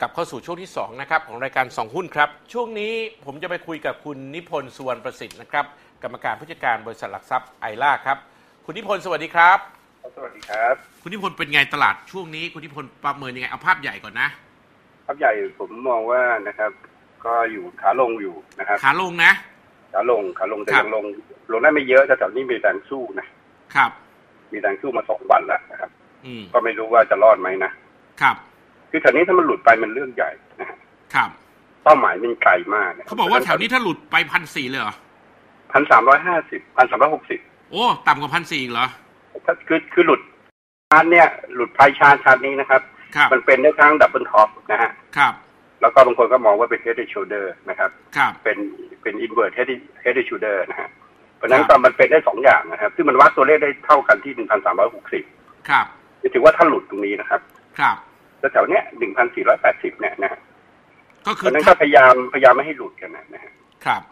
กลับเข้าสู่ช่วงที่2นะครับของรายการสองหุ้นครับ ช่วงนี้ผมจะไปคุยกับคุณนิพนธ์สุวรรณประสิทธิ์นะครับกรรมการผู้จัดการบริษัทหลักทรัพย์ไอล่าครับคุณนิพนธ์สวัสดีครับ สวัสดีครับ คุณนิพนธ์เป็นไงตลาดช่วงนี้ คุณนิพนธ์ประเมินยังไงเอาภาพใหญ่ก่อนนะภาพใหญ่ผมมองว่านะครับ ก็อยู่ขาลงอยู่นะครับขาลงนะขาลงขาลงแต่ครับยังลง ลงได้ไม่เยอะแต่แถวนี้มีแรงสู้นะครับ มีแรงสู้มาสองวันแล้วนะครับอืมก็ไม่รู้ว่าจะรอดไหมนะครับ คือแถวนี้ถ้ามันหลุดไปมันเรื่องใหญ่นะฮะครับเป้าหมายมันไกลมากนะเขาบอกว่าแถวนี้ถ้าหลุดไปพันสี่เลยเหรอพันสามร้อยห้าสิบพันสามร้อยหกสิบโอ้ต่ำกว่าพันสี่เหรอถ้าคือคือหลุดชาร์ตเนี่ยหลุด price chart ชาร์ตนี้นะครับครับมันเป็นได้ทั้ง double top นะฮะครับแล้วก็บางคนก็มองว่าเป็นเฮด d ช s เดอร์นะครับครับ เป็นเป็นอินเวอร์ head head shoulder นะฮะ เพราะฉะนั้นครัก็บมันเป็นได้สองอย่างนะครับ ซึ่งมันวัดตัวเลขได้เท่ากันที่หนึ่งพันสามร้อยหกสิบครับถือว่าถ้าหลุดตรงนี้นะครับ ครับ แล้วแถวเนี้ยหนึ่งพันสี่ร้อยแปดสิบเนี่ยนะฮะก็เพคือราะฉะนั้นถ้าก็พยายามพยายามไม่ให้หลุดกันนะนะฮะครับ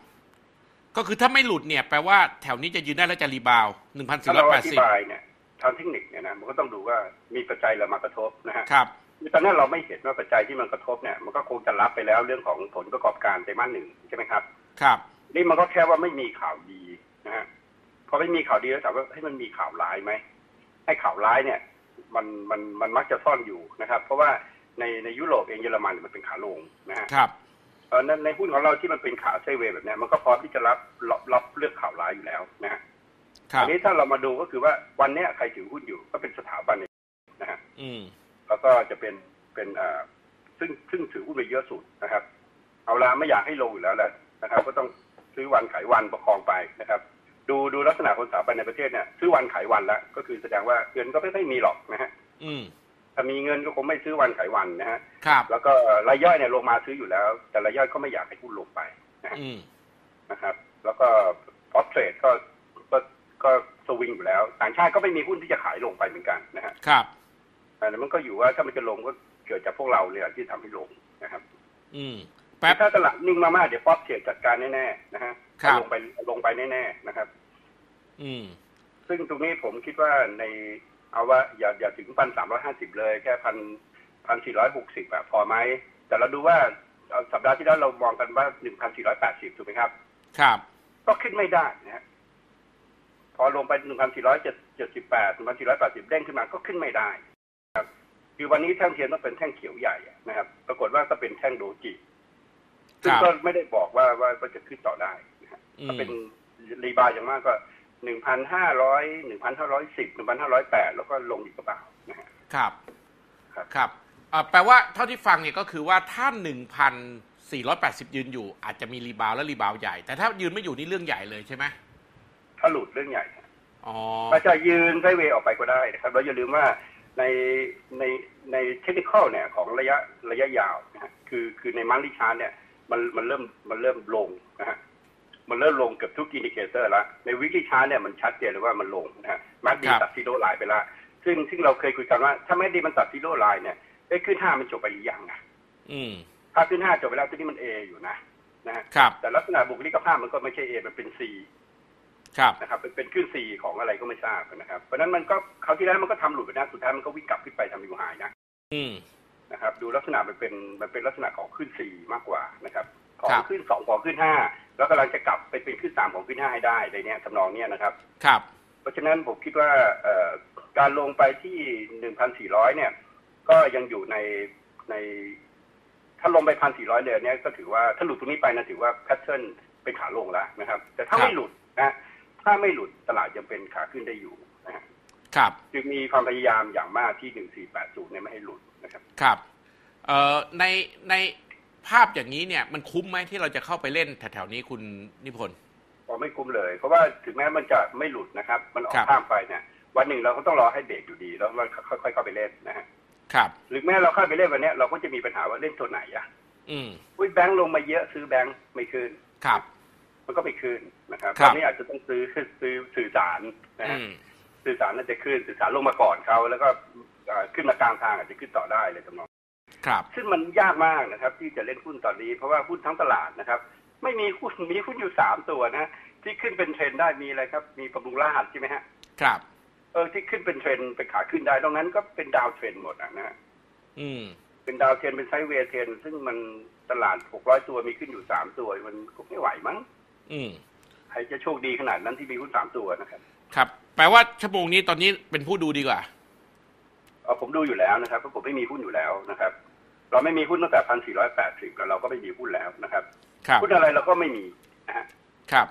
ก็คือถ้าไม่หลุดเนี่ยแปลว่าแถวนี้จะยืนได้แล้วจะรีบาวหนึ่งพันสี่ถ้าร้อยเราแปอดธิสิบบายเนี่ยทางเทคนิคเนี่ยนะมันก็ต้องดูว่ามีปัจจัยอะไรมากระทบนะฮะ ครับ คือตอนนี้เราไม่เห็นว่าปัจจัยที่มันกระทบเนี่ยมันก็คงจะรับไปแล้วเรื่องของผลประกอบการไตรมาสหนึ่งใช่ไหมครับ ครับ นี่มันก็แค่ว่าไม่มีข่าวดีนะฮะพอไม่มีข่าวดีแล้วถามว่าให้ยมันมีข่าวร้ายไหมให้ข่าวร้ายเนี่ย มันมันมันมักจะซ่อนอยู่นะครับ เพราะว่าในในยุโรปเองเยอรมันเนี่ยมันเป็นขาลงนะฮะครับเออในในหุ้นของเราที่มันเป็นขาไซด์เวย์แบบเนี้ยมันก็พร้อมที่จะรับรับรับเลือกข่าวร้ายอยู่แล้วนะฮะครับอันนี้ถ้าเรามาดูก็คือว่าวันเนี้ยใครถือหุ้นอยู่ก็เป็นสถาบันนะฮะอืมแล้วก็จะเป็นเป็นเอ่อซึ่งซึ่งถือหุ้นไปเยอะสุดนะครับ เอาละไม่อยากให้ลงอยู่แล้วแหละนะครับ ก็ต้องซื้อวันขายวันประคองไปนะครับ ดูดูลักษณะคนสถาบันในประเทศเนี่ยซื้อวันขายวันแล้วก็คือแสดงว่าเงินก็ไม่ค่อยมีหรอกนะฮะอืมถ้ามีเงินก็คงไม่ซื้อวันขายวันนะฮะครับ แล้วก็รายย่อยเนี่ยลงมาซื้ออยู่แล้ว แต่รายย่อยก็ไม่อยากให้หุ้นลงไปอืมนะครับ แล้วก็พอเทรดก็ก็ก็สวิงอยู่แล้ว ต่างชาติก็ไม่มีหุ้นที่จะขายลงไปเหมือนกันนะฮะครับแต่มันก็อยู่ว่าถ้ามันจะลงก็เกิดจากพวกเราเนี่ยที่ทำให้ลงนะครับ อืมแป๊บถ้าตลาดนิ่งมากๆเดี๋ยวป๊อปเทรดจัดการแน่ๆนะฮะครับลงไปลงไปแน่ๆนะครับ อืม ซึ่งตรงนี้ผมคิดว่าในเอาว่าอย่าอย่าถึงพันสามร้อยห้าสิบเลย แค่พันพันสี่ร้อยหกสิบอะพอไหม แต่เราดูว่าเอาสัปดาห์ที่แล้วเรามองกันว่าหนึ่งพันสี่ร้อยแปดสิบถูกไหมครับ ครับ ก็ขึ้นไม่ได้นะฮะพอลงไปหนึ่งพันสี่ร้อยเจ็ดเจ็ดสิบแปดหนึ่งพันสี่ร้อยแปดสิบเด้งขึ้นมาก็ขึ้นไม่ได้ครับคือวันนี้แท่งเทียนต้องเป็นแท่งเขียวใหญ่อะนะครับ ปรากฏว่าก็เป็นแท่ง doji ซึ่งครับก็ไม่ได้บอกว่าว่าว่าจะขึ้นต่อได้นะฮะอืมถ้ามันเป็น rebound อย่างมากก็ หนึ่งพันห้าร้อยหนึ่งพันห้าร้อยสิบหนึ่งพันห้าร้อยแปดแล้วก็ลงอีกกระเป๋านะฮะครับ ครับครับเอ่อแปลว่าเท่าที่ฟังเนี่ยก็คือว่าถ้าหนึ่งพันสี่ร้อยแปดสิบยืนอยู่ อาจจะมี rebound และ rebound ใหญ่ แต่ถ้ายืนไม่อยู่นี่เรื่องใหญ่เลยใช่ไหมถ้าหลุดเรื่องใหญ่ฮะอ๋ออาจจะยืน sideway ออกไปก็ได้นะครับแล้วอย่าลืมว่าในในในเทคนิคเนี่ยของระยะระยะยาวนะฮะคือคือใน monthly chart เนี่ยมันมันเริ่มมันเริ่มลงนะฮะ มันเริ่มลงเกือบทุก indicator แล้วใน weekly chart เนี่ยมันชัดเจนเลยว่ามันลงนะฮะ MACD ตัด zero line ไปแล้วซึ่งซึ่งเราเคยคุยกันว่า ถ้า MACD มันตัด zero line เนี่ยไอ้คลื่นห้ามันจบไปหรือยังนะอืมถ้าคลื่นห้าจบไปแล้วตัวนี้มันเออยู่นะนะฮะครับแต่ลักษณะบุคลิกภาพมันก็ไม่ใช่เอมันเป็นซีครับนะครับเป็นเป็นขึ้นสี่ของอะไรก็ไม่ทราบนะครับ เพราะฉะนั้นมันก็คราวที่แล้วมันก็ทำหลุดไปนะสุดท้ายมันก็วิ่งกลับขึ้นไปทำอยู่หายนะ อืมนะครับ ดูลักษณะมันเป็นมันเป็นลักษณะของขึ้นสี่มากกว่านะครับ ของครับขึ้นสองของขึ้นห้าแล้วกำลังจะกลับไปเป็นขึ้นสามของขึ้นห้าให้ได้ในเนี้ยทำนองเนี้ยนะครับ ครับ เพราะฉะนั้นผมคิดว่าเอ่อการลงไปที่หนึ่งพันสี่ร้อยเนี่ย ก็ยังอยู่ในใน ถ้าลงไปพันสี่ร้อยเลยเนี่ยก็ถือว่าถ้าหลุดตรงนี้ไปนะถือว่าแพทเทิร์นเป็นขาลงแล้วนะครับ แต่ถ้าครับไม่หลุดนะถ้าไม่หลุดตลาดยังเป็นขาขึ้นได้อยู่นะฮะครับจึงมีความพยายามอย่างมากที่หนึ่งสี่แปดศูนย์เนี่ยไม่ให้หลุดนะครับ ครับเอ่อในใน ภาพอย่างนี้เนี่ยมันคุ้มไหมที่เราจะเข้าไปเล่นแถวๆนี้คุณนิพนธ์ก็ไม่คุ้มเลย เพราะว่าถึงแม้มันจะไม่หลุดนะครับ มันออครักบข้ามไปเนี่ยวันหนึ่งเราก็ต้องรอให้เบรกอยู่ดี แล้วเราค่อยๆเข้าไปเล่นนะฮะครับหรือแม้เราเข้าไปเล่นวันเนี้ยเราก็จะมีปัญหาว่าเล่นตัวไหนอะอืมอุ้ยแบงค์ลงมาเยอะซื้อแบงค์ไม่ขึ้นครับ มันก็ไม่ขึ้นนะครับครัตบอนนี้อาจจะต้องซื้อซื้อสื่อสารนะอืฮะมสื่อสารน่าจะขึ้นสื่อสารลงมาก่อนเขาแล้วก็เอ่อขึ้นมากลางทางอาจจะขึ้นต่อได้เลยจำนองครับ ซึ่งมันยากมากนะครับ ที่จะเล่นหุ้นตอนนี้ เพราะว่าหุ้นทั้งตลาดนะครับ ไม่มีหุ้นมีหุ้นอยู่สามตัวนะ ที่ขึ้นเป็นเทรนด์ได้มีอะไรครับ มีประมุงราหัสใช่ไหมฮะครับเออที่ขึ้นเป็นเทรนด์เป็นขาขึ้นได้ตรงนั้นก็เป็น downtrend หมดอะนะฮะอืมเป็น downtrend เป็น sideway trend ซึ่งมันตลาด600ตัวมีขึ้นอยู่3ตัว มันก็ไม่ไหวมั้ง อืมใครจะโชคดีขนาดนั้นที่มีหุ้น3ตัวนะครับ ครับ แปลว่าชั่วโมงนี้ตอนนี้เป็นผู้ดูดีกว่าเออผมดูอยู่แล้วนะครับเพราะผมไม่มีหุ้นอยู่แล้วนะครับ เราไม่มีหุ้นตั้งแต่พันสี่ร้อยแปดสิบแล้วเราก็ไม่มีหุ้นแล้วนะครับครับหุ้นอะไรเราก็ไม่มีนะฮะครับ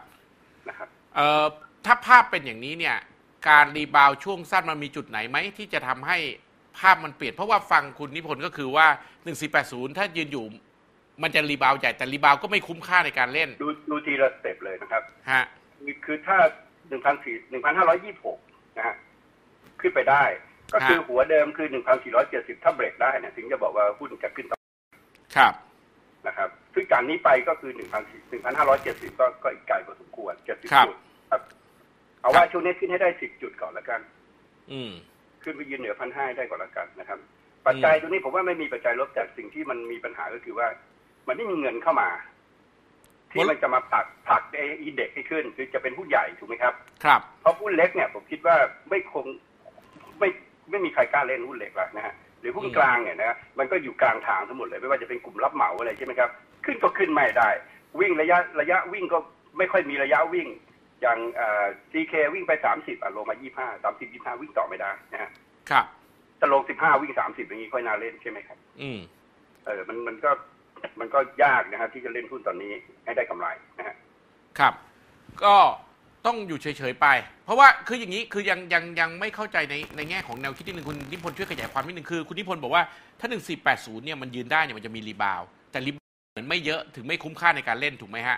นะครับเอ่อถ้าภาพเป็นอย่างนี้เนี่ยการ rebound ช่วงสั้นมันมีจุดไหนไหมที่จะทำให้ภาพมันเปลี่ยน เพราะว่าฟังคุณนิพนธ์ก็คือว่า 1480 ถ้ายืนอยู่มันจะ rebound ใหญ่แต่ rebound ก็ไม่คุ้มค่าในการเล่น ดูดูทีละ step เลยนะครับฮะคือคือถ้าหนึ่งพันสี่หนึ่งพันห้าร้อยยี่สิบหกนะฮะขึ้นไปได้ ก็คือฮะหัวเดิมคือหนึ่งพันสี่ร้อยเจ็ดสิบถ้าเบรกได้เนี่ยถึงจะบอกว่าหุ้นจะขึ้นต่อครับนะครับซึ่งจากนี้ไปก็คือหนึ่งพันหนึ่งพันห้าร้อยเจ็ดสิบก็ก็อีกไกลพอสมควรเจ็ดสิบครับจุดครับ เอาว่าช่วงนี้ขึ้นให้ได้สิบจุดก่อนแล้วกัน อืมขึ้นไปยืนเหนือพันห้าได้ก่อนแล้วกันนะครับ ปัจจัยตัวนี้ผมว่าไม่มีปัจจัยลบแต่สิ่งที่มันมีปัญหาก็คือว่า มันไม่มีเงินเข้ามาที่มันจะมาผลักผลักไอ้อินเด็กซ์ให้ขึ้น คือจะเป็นหุ้นใหญ่ถูกไหมครับ ครับ เพราะหุ้นเล็กเนี่ยผมคิดว่าไม่คงไม่ ไม่มีใครกล้าเล่นหุ้นเล็กแล้วนะฮะหรือหุ้นอืมกลางเนี่ยนะมันก็อยู่กลางทางทั้งหมดเลยไม่ว่าจะเป็นกลุ่มรับเหมาอะไรใช่ไหมครับขึ้นก็ขึ้นไม่ได้ วิ่งระยะระยะวิ่งก็ไม่ค่อยมีระยะวิ่ง อย่างเอ่อ GK วิ่งไปสามสิบอะลงมายี่ห้าสามสิบยี่ห้าวิ่งต่อไม่ได้นะฮะครับจะลงสิบห้าวิ่งสามสิบอย่างนี้ค่อยน่าเล่นใช่ไหมครับ อืมเออมันมันก็มันก็ยากนะฮะที่จะเล่นหุ้นตอนนี้ให้ได้กำไรนะฮะครับ ก็ ต้องอยู่เฉยๆไป เพราะว่าคืออย่างนี้คือยังยังยังไม่เข้าใจในในแง่ของแนวคิดนิดนึงคุณนิพนธ์ช่วยขยายความนิดนึงคือคุณนิพนธ์บอกว่าถ้า 1480เนี่ยมันยืนได้เนี่ยมันจะมี rebound แต่ rebound เหมือนไม่เยอะถึงไม่คุ้มค่าในการเล่นถูกไหมฮะ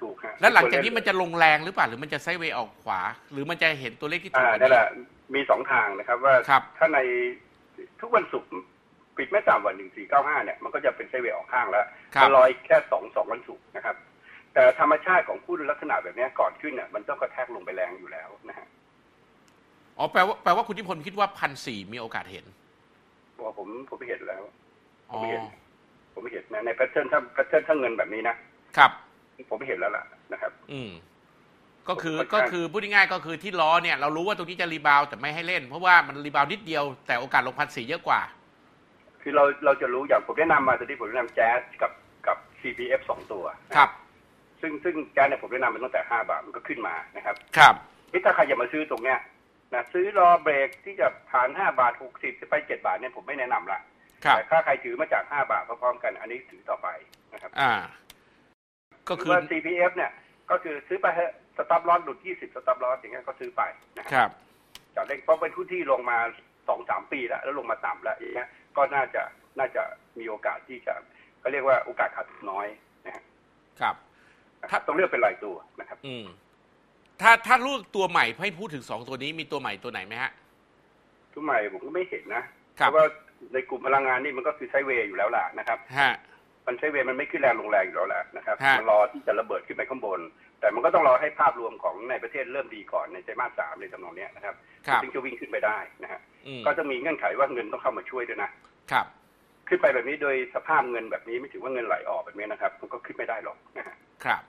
ถูกฮะแล้วหลังจากนี้มันจะลงแรงหรือเปล่าหรือมันจะ sideway ออกขวา หรือมันจะเห็นตัวเลขที่ถูกอ่ากว่านั่นแหนี้ละมีสองทางนะครับว่าครับถ้าในทุกวันศุกร์ปิดไม่ต่ำกว่าหนึ่งสี่เก้าห้าเนี่ยมันก็จะเป็น sideway ออกข้างแล้วครับมันลอยแค่สองสองวันศุกร์นะครับ แต่ธรรมชาติของหุ้นลักษณะแบบเนี้ยก่อนขึ้นเนี่ยมันต้องกระแทกลงไปแรงอยู่แล้วนะฮะอ๋อแปลว่าแปลว่าคุณนิพนธ์คิดว่าพันสี่มีโอกาสเห็นเพราะว่าผมผมไม่เห็นแล้วอ๋อผมไม่เห็น ผมไม่เห็นนะใน pattern ถ้า pattern ถ้าเงินแบบนี้นะครับ ผมไม่เห็นแล้วล่ะนะครับ อืมก็คือผมค่อนก็ข้างคือพูดง่ายๆก็คือที่ล้อเนี่ยเรารู้ว่าตรงนี้จะ rebound แต่ไม่ให้เล่น เพราะว่ามัน rebound นิดเดียวแต่โอกาสลงพันสี่เยอะกว่า คือเราเราจะรู้อย่างผมแนะนำมาตอนนี้ผมแนะนำ JAS กับกับ CPF สองตัวนะครับ ซึ่งซึ่งแจ๊สเนี่ยผมแนะนำมันตั้งแต่ห้าบาทมันก็ขึ้นมานะครับ ครับนี่ถ้าใครจะมาซื้อตรงเนี้ยนะซื้อรอเบรกที่จะผ่านห้าบาทหกสิบจะไปเจ็ดบาทเนี่ยผมไม่แนะนำละครับแต่ถ้าใครถือมาจากห้าบาทพร้อมๆกัน อันนี้ถือต่อไปนะครับ อ่า ก็คืคืออว่า CPF เนี่ย ก็คือซื้อไปสต็อปลอสหลุดยี่สิบสต็อปลอสอย่างเงี้ยก็ซื้อไปนะคครับรับจากเล่นเพราะเป็นหุ้นที่ลงมาสองสามปีแล้วแล้วลงมาต่ำแล้วอย่างเงี้ยก็น่าจะน่าจะมีโอกาสที่จะเขาเรียกว่าโอกาสขาดทุนน้อยนะฮะครับ นะครับต้องเลือกเป็นรายตัวนะครับ อืมถ้าถ้าลูกตัวใหม่ให้พูดถึงสองตัวนี้มีตัวใหม่ตัวไหนไหมฮะทุกใหม่ผมก็ไม่เห็นนะครัเพบราะว่าในกลุ่มพลังงานนี่มันก็คือไซด์เวย์อยู่แล้วล่ะนะครับ ฮะ มันไซด์เวย์มันไม่ขึ้นแรงลงแรงอยู่แล้วแหละนะครับฮะ มันรอที่จะระเบิดขึ้นไปข้างบน แต่มันก็ต้องรอให้ภาพรวมของในประเทศเริ่มดีก่อนในไตรมาสสามในจำนวนเนี้ยนะครับครับถึงจะวิ่งขึ้นไปได้นะฮะอืมก็จะมีเงื่อนไขว่าเงินต้องเข้ามาช่วยด้วยนะครับ ขึ้นไปแบบนี้โดยสภาพเงินแบบนี้ไม่ถือว่าเงินไหลออกแบบนี้นะครับ มันก็ขึ้นไม่ได้หรอกนะฮะ ครับ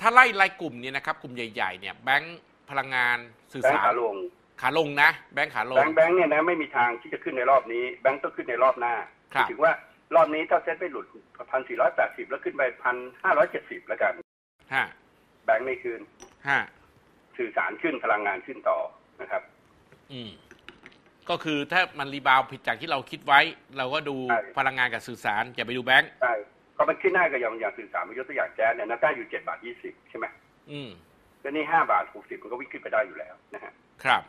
ถ้าไล่รายกลุ่มเนี่ยนะครับกลุ่มใหญ่ๆเนี่ยแบงก์พลังงานสื่อแบงสาก์รขาลงขาลงนะ แบงก์ขาลแบงงก์แบงก์เนี่ยนะไม่มีทางที่จะขึ้นในรอบนี้ แบงก์ต้องขึ้นในรอบหน้าครับถือว่ารอบนี้ถ้าเซ็ตไปหลุดพันสี่ร้อยแปดสิบแล้วขึ้นไปพันห้าร้อยเจ็ดสิบแล้วกัน ฮะแบงก์ไม่ขึ้นฮะสื่อสารขึ้นพลังงานขึ้นต่อนะครับอืมก็คือถ้ามัน rebound ผิดจากที่เราคิดไว้ เราก็ดูใช่พลังงานกับสื่อสารอย่าไปดูแบงก์ ใช่ ก็มันขึ้นได้ก็อย่างอย่างสื่อสารมันยกตัวอย่าง JAS เนี่ยนาต้าอยู่เจ็ดบาทยี่สิบใช่ไหมอืมแล้วนี่ห้าบาทหกสิบมันก็วิ่งขึ้นไปได้อยู่แล้วนะฮะครับ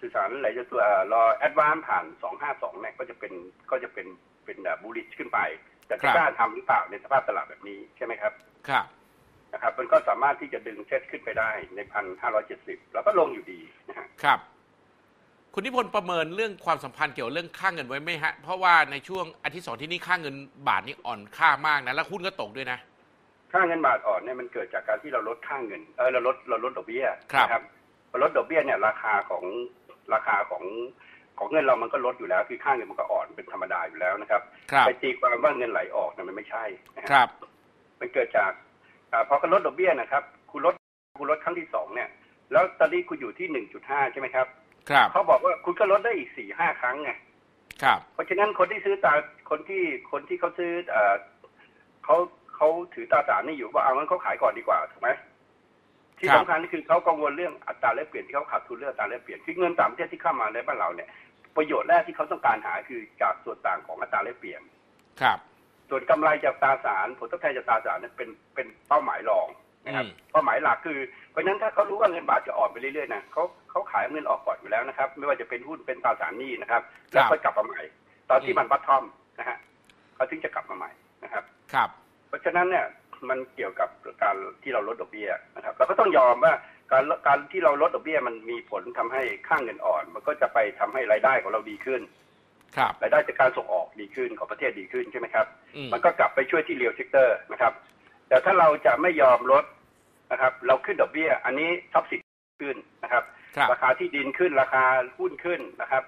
สื่อสารไหลจะตัวเอ่อรอ ADVANC ผ่านสองห้าสองเนี่ยก็จะเป็นก็จะเป็นเป็น bullish ขึ้นไป แต่ครัจะบกล้าทำหรือเปล่าในสภาพตลาดแบบนี้ใช่ไหมครับ ครับนะครับ มันก็สามารถที่จะดึงเซ็ตขึ้นไปได้ในพันห้าร้อยเจ็ดสิบแล้วก็ลงอยู่ดีนะฮะครับ คุณนิพนธ์ประเมินเรื่องความสัมพันธ์เกี่ยวเรื่องค่าเงินไว้ไหมฮะ เพราะว่าในช่วงอาทิตย์สองที่นี้ค่าเงินบาทนี่อ่อนค่ามากนะแล้วหุ้นก็ตกด้วยนะ ค่าเงินบาทอ่อนเนี่ยมันเกิดจากการที่เราลดค่าเงินเออเราลดเราลดดอกเบี้ยครับนะพอลดดอกเบี้ยเนี่ยราคาของราคาของของเงินเรามันก็ลดอยู่แล้วคือค่าเงินมันก็อ่อนเป็นธรรมดาอยู่แล้วนะครับครับไปตีความว่าเงินไหลออกเนี่ยมันไม่ใช่นะฮะครับ มันเกิดจากอาพอคุณลดดอกเบี้ยนะครับ คุณลดคุณลดครั้งที่สองเนี่ย แล้วตอนนี้คุณอยู่ที่หนึ่งจุดห้าใช่ไหมครับ ครับเขาบอกว่าคุณก็ลดได้อีกสี่ห้าครั้งไงครับ เพราะฉะนั้นคนที่ซื้อตราคนที่คนที่เขาซื้อเอ่อเขาเขาถือตราสารนี่อยู่ว่าเอางั้นเขาขายก่อนดีกว่าถูกไหมที่ครับสำคัญคือเขากังวลเรื่องอัตราแลกเปลี่ยนที่เขาขาดทุนเรื่องอัตราแลกเปลี่ยนคือเงินต่างประเทศที่เข้ามาในบ้านเราเนี่ย ประโยชน์แรกที่เขาต้องการหาคือจากส่วนต่างของอัตราแลกเปลี่ยน ครับ ส่วนกำไรจากตราสารผลตอบแทนจากตราสารนั้นเป็นเป็นเป้าหมายรอง นะครับอืมเป้าหมายหลักคือเพราะฉะนั้นถ้าเขารู้ว่าเงินบาทจะอ่อนไปเรื่อยๆนะเขาเขาขายเงินออกก่อนอยู่แล้วนะครับ ไม่ว่าจะเป็นหุ้นเป็นตราสารหนี้นะครับแล้วค่อยกลับมาใหม่ ตอนที่มันบัตทอมนะฮะเขาถึงจะกลับมาใหม่นะครับครับ เพราะฉะนั้นเนี่ยมันเกี่ยวกับการที่เราลดดอกเบี้ยนะครับเราก็ต้องยอมว่าการการที่เราลดดอกเบี้ยมันมีผลทำให้ค่าเงินอ่อน มันก็จะไปทำให้รายได้ของเราดีขึ้น ครับรายได้จากการส่งออกดีขึ้นของประเทศดีขึ้นใช่ไหมครับอืมมันก็กลับไปช่วยที่ real sector นะครับ แต่ถ้าเราจะไม่ยอมลดนะครับ เราขึ้นดอกเบี้ย อันนี้ทรัพย์สินขึ้นนะครับครับราคาที่ดินขึ้นราคาหุ้นขึ้นนะครับ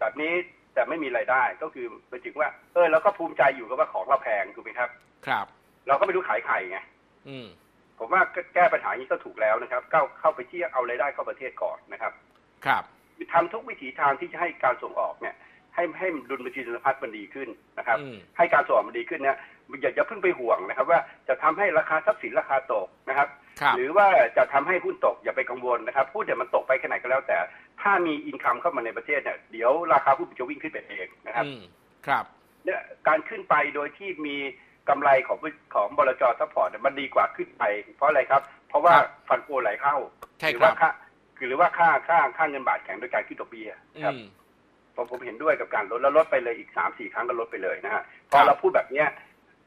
แบบนี้แต่ไม่มีรายได้ก็คือไปถึงว่า เออเราก็ภูมิใจอยู่กับว่าของเราแพงถูกไหมครับ ครับ เราก็ไม่รู้ขายใครไงอืมผมว่าแก้ปัญหานี้ก็ถูกแล้วนะครับเข้าเข้าไปที่เอารายได้เข้าประเทศก่อนนะครับ ครับทำทุกวิถีทางที่จะให้การส่งออกเนี่ย ให้ให้ดุลบัญชีดุลพัฒน์มันดีขึ้นนะครับอืมให้การส่งออกมันดีขึ้นเนี่ย อย่าอย่าเพิ่งไปห่วงนะครับ ว่าจะทำให้ราคาทรัพย์สินราคาตกนะครับครับหรือว่าจะทำให้หุ้นตกอย่าไปกังวลนะครับหุ้นเนี่ยมันตกไปแค่ไหนก็แล้วแต่ ถ้ามีอินคัมเข้ามาในประเทศเนี่ยเดี๋ยวราคาหุ้นจะวิ่งขึ้นไปเองนะครับอืมครับเนี่ยการขึ้นไปโดยที่มีกำไรของของบลจซัพพอร์ตเนี่ยมันดีกว่าขึ้นไป เพราะอะไรครับ เพราะว่าครับฟันโฟไหลเข้าใช่หรืครัว่าบค่าคือหรือว่าค่าค่าค่าเงินบาทแข็งโดยการขึ้นดอกเบี้ยอืครับมผมผมเห็นด้วยกับการลดแล้วลดไปเลยอีกสามสี่ครั้งก็ลดไปเลยนะฮะพครัอบเราพูดแบบเนี้ย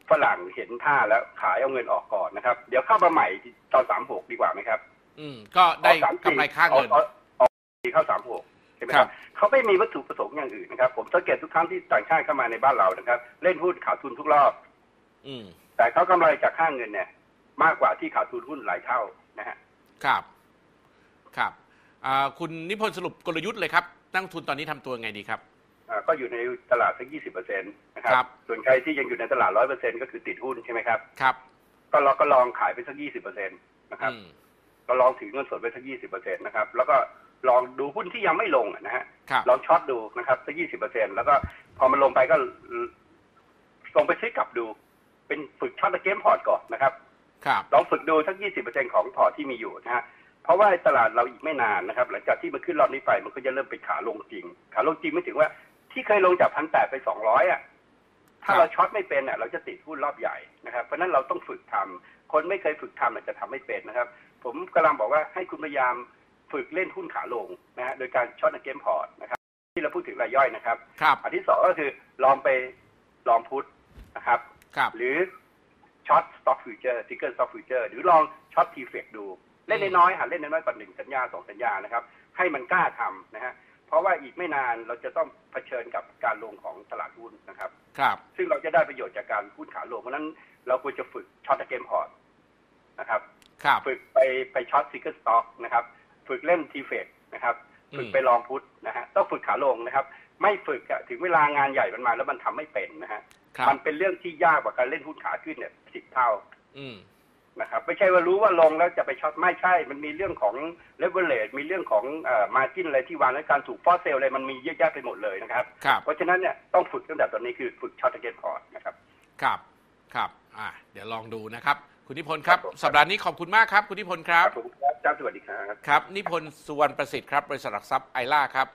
ฝรั่งเห็นท่าแล้วขายเอาเงินออกก่อนนะครับ เดี๋ยวเข้ามาใหม่ตอนสามหกดีกว่าไหมครับ อืม ก็ได้ออ34กำไรค่าเงินออกออกออกเข้าสามหกใช่ไหมคครัรับบเขาไม่มีวัตถุประสงค์อย่างอื่นนะครับ ผมสังเกตทุกครั้งที่ต่างชาติเข้ามาในบ้านเรานะครับ เล่นหุ้นขาดทุนทุกรอบ อืม แต่เขากำไรจากค่าเงินเนี่ย มากกว่าที่ขาดทุนหุ้นหลายเท่านะฮะครับ ครับอ่าคุณนิพนธ์สรุปกลยุทธ์เลยครับ ตั้งทุนตอนนี้ทำตัวไงดีครับอ่า ก็อยู่ในตลาดสักยี่สิบเปอร์เซ็นต์นะครัครับ ส่วนใครที่ยังอยู่ในตลาดร้อยเปอร์เซ็นต์ก็คือติดหุ้นใช่ไหมครับ ครับ ก็เราก็ลองขายไปสักยี่สิบเปอร์เซ็นต์นะครับอืมก็ลองถือเงินสดไปสักยี่สิบเปอร์เซ็นต์นะครับ แล้วก็ลองดูหุ้นที่ยังไม่ลงอะนะฮะครับลอง short ดูนะครับสักยี่สิบเปอร์เซ็นต์แล้วก็พอมันลงไปก็ลงไปซื้อกลับดู เป็นฝึก short against port ก่อนนะครับ ครับ ลองฝึกดูสักยี่สิบเปอร์เซ็นต์ของ port ที่มีอยู่นะฮะเพราะว่าตลาดเราอีกไม่นานนะครับ หลังจากที่มันขึ้นรอบนี้ไปมันก็จะเริ่มเป็นขาลงจริง ขาลงจริงไม่ถึงว่า ที่เคยลงจากพันแปดไปสองร้อยอะถ้าเรา short ไม่เป็นอะเราจะติดหุ้นรอบใหญ่นะครับเพราะฉะนั้นเราต้องฝึกทำคนไม่เคยฝึกทำอาจจะทำไม่เป็นนะครับ ผมกำลังบอกว่าให้คุณพยายามฝึกเล่นหุ้นขาลงนะฮะโดยการ short against port นะครับ ที่เราพูดถึงรายย่อยนะครับครับอันที่สองก็คือลองไป long put นะครับครับ หรือ short stock futures single stock futures หรือลอง short TFEX ดู เล่นน้อยๆหาเล่นน้อยๆก่อนหนึ่งสัญญาสองสัญญานะครับ ให้มันกล้าทำนะฮะเพ ราะว่าอีกไม่นานเราจะต้องเผชิญกับการลงของตลาดหุ้นนะครับ ครับ ซึ่งเราจะได้ประโยชน์จากการหุ้นขาลงเพราะฉะนั้นเราควรจะฝึก short against port นะครับ ครับ ฝึกไปไป short single stock นะครับ ฝึกเล่น TFEX นะครับอืมฝึกไป long put นะฮะต้องฝึกขาลงนะครับ ไม่ฝึกอะถึงเวลางานใหญ่มันมาแล้วมันทำไม่เป็นนะฮะครับมันเป็นเรื่องที่ยากกว่าการเล่นหุ้นขาขึ้นเนี่ยสิบเท่า อืม นะครับไม่ใช่ว่ารู้ว่าลงแล้วจะไป short ไม่ใช่ มันมีเรื่องของเลเวลเลมีเรื่องของเอ่อ margin อะไรที่วางและการถูก force sell อะไรมันมีเยอะแยะไปหมดเลยนะครับครับเพราะฉะนั้นเนี่ยต้องฝึกตั้งแต่ตอนนี้คือฝึก short against port นะครับครับครับอ่าเดี๋ยวลองดูนะครับ คุณนิพนธ์ครับครับผมสัปดาห์นี้ขอบคุณมากครับ คุณนิพนธ์ครับผมครับเจ้าสวัสดีครับครับนิพนธ์สุวรรณประสิทธิ์ครับบริษัทหลักทรัพย์ไอล่าครับ